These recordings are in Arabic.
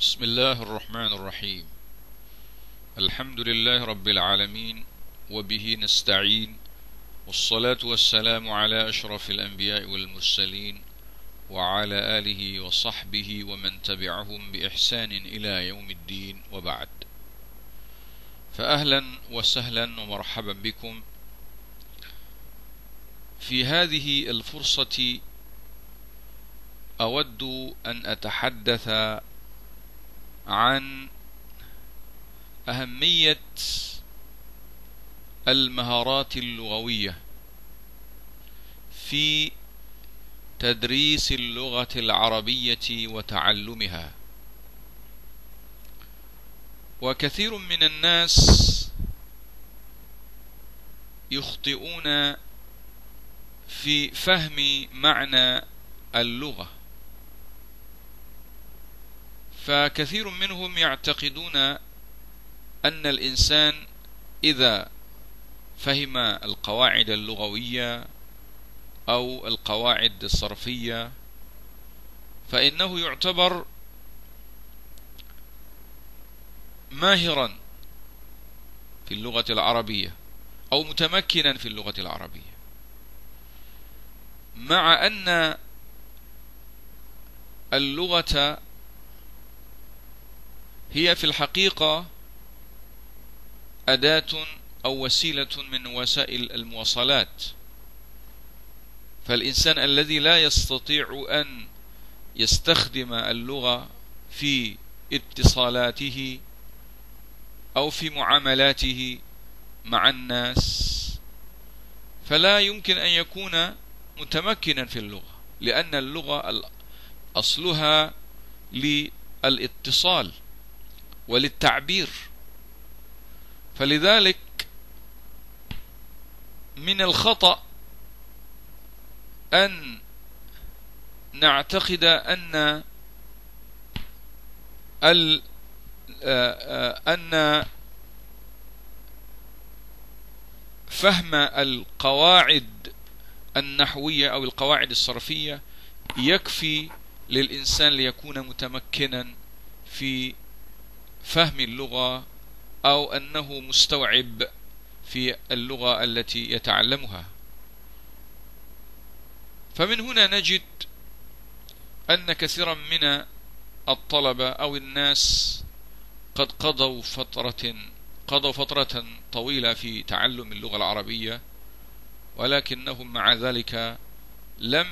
بسم الله الرحمن الرحيم. الحمد لله رب العالمين وبه نستعين والصلاة والسلام على أشرف الأنبياء والمرسلين وعلى آله وصحبه ومن تبعهم بإحسان إلى يوم الدين وبعد. فأهلا وسهلا ومرحبا بكم. في هذه الفرصة أود أن أتحدث عن أهمية المهارات اللغوية في تدريس اللغة العربية وتعلمها. وكثير من الناس يخطئون في فهم معنى اللغة. فكثير منهم يعتقدون أن الإنسان إذا فهم القواعد اللغوية أو القواعد الصرفية فإنه يعتبر ماهرا في اللغة العربية أو متمكنا في اللغة العربية. مع أن اللغة هي في الحقيقة أداة أو وسيلة من وسائل المواصلات. فالإنسان الذي لا يستطيع أن يستخدم اللغة في اتصالاته أو في معاملاته مع الناس فلا يمكن أن يكون متمكنا في اللغة لأن اللغة أصلها للإتصال. وللتعبير. فلذلك من الخطأ أن نعتقد أن ال أن فهم القواعد النحوية أو القواعد الصرفية يكفي للإنسان ليكون متمكنا في فهم اللغة أو أنه مستوعب في اللغة التي يتعلمها. فمن هنا نجد أن كثيرا من الطلبة أو الناس قد قضوا فترة قضوا فترة طويلة في تعلم اللغة العربية ولكنهم مع ذلك لم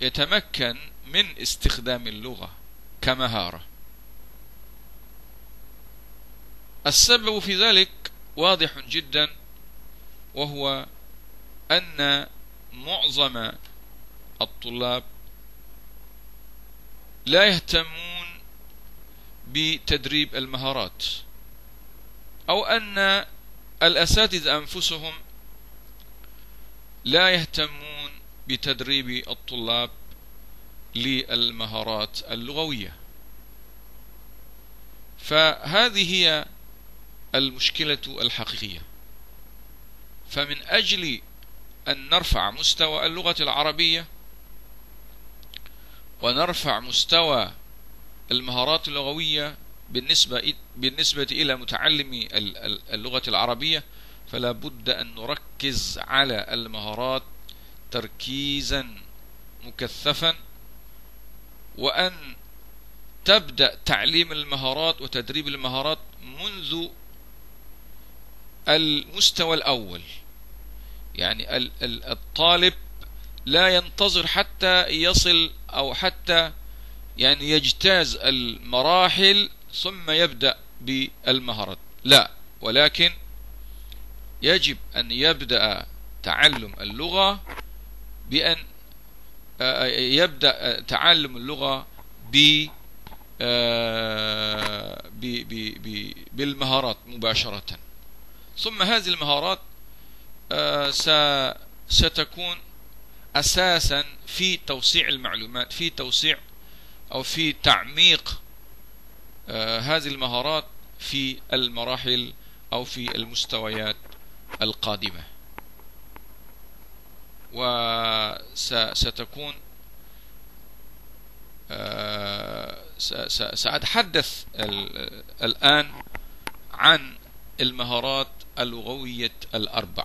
يتمكن من استخدام اللغة كمهارة. السبب في ذلك واضح جدا وهو أن معظم الطلاب لا يهتمون بتدريب المهارات أو أن الأساتذة أنفسهم لا يهتمون بتدريب الطلاب للمهارات اللغوية. فهذه هي المشكلة الحقيقية. فمن أجل أن نرفع مستوى اللغة العربية ونرفع مستوى المهارات اللغوية بالنسبة بالنسبة إلى متعلمي اللغة العربية فلا بد أن نركز على المهارات تركيزا مكثفا وأن تبدأ تعليم المهارات وتدريب المهارات منذ المستوى الأول. يعني الطالب لا ينتظر حتى يصل أو حتى يعني يجتاز المراحل ثم يبدأ بالمهارات لا ولكن يجب أن يبدأ تعلم اللغة بأن يبدأ تعلم اللغة ب بالمهارات مباشرة. ثم هذه المهارات ستكون أساسا في توسيع المعلومات في توسيع أو في تعميق هذه المهارات في المراحل أو في المستويات القادمة. وستكون سأتحدث الآن عن المهارات اللغوية الأربع.